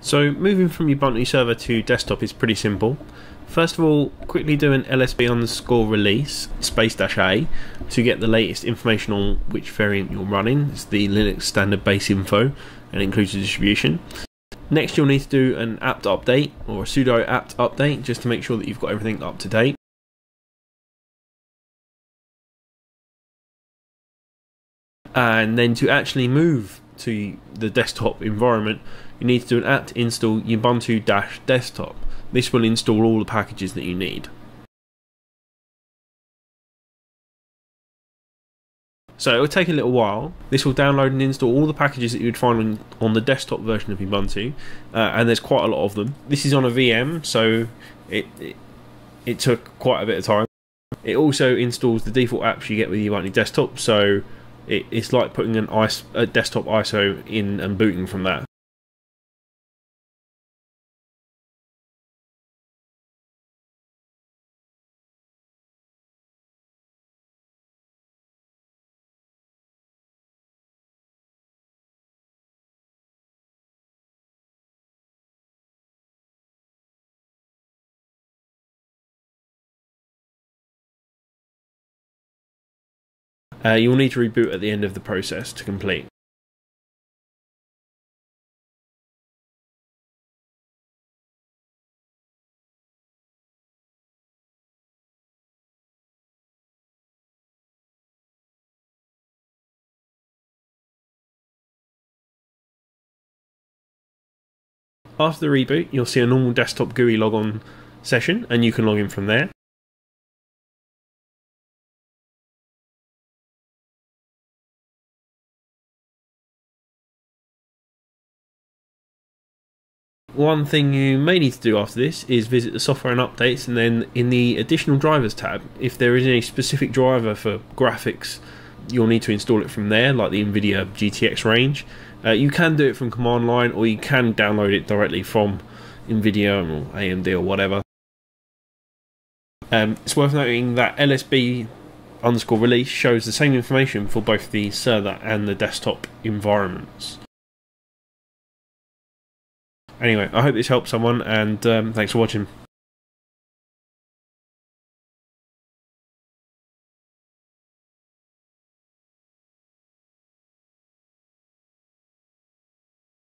So moving from your Ubuntu server to desktop is pretty simple. First of all, quickly do an lsb underscore release space dash a to get the latest information on which variant you're running. It's the Linux standard base info and includes the distribution. Next, you'll need to do an apt update or a sudo apt update just to make sure that you've got everything up to date. And then to actually move to the desktop environment, you need to do an apt install ubuntu desktop. This will install all the packages that you need. So it will take a little while. This will download and install all the packages that you would find on, on the desktop version of Ubuntu, uh, and there's quite a lot of them. This is on a VM, so it, it, it took quite a bit of time. It also installs the default apps you get with Ubuntu desktop, so it, it's like putting an a desktop ISO in and booting from that. Uh, you'll need to reboot at the end of the process to complete. After the reboot, you'll see a normal desktop GUI logon session, and you can log in from there. One thing you may need to do after this is visit the software and updates, and then in the additional drivers tab, if there is any specific driver for graphics, you'll need to install it from there, like the NVIDIA GTX range. Uh, you can do it from command line, or you can download it directly from NVIDIA or AMD or whatever. Um, it's worth noting that LSB underscore release shows the same information for both the server and the desktop environments. Anyway, I hope this helps someone, and um, thanks for watching.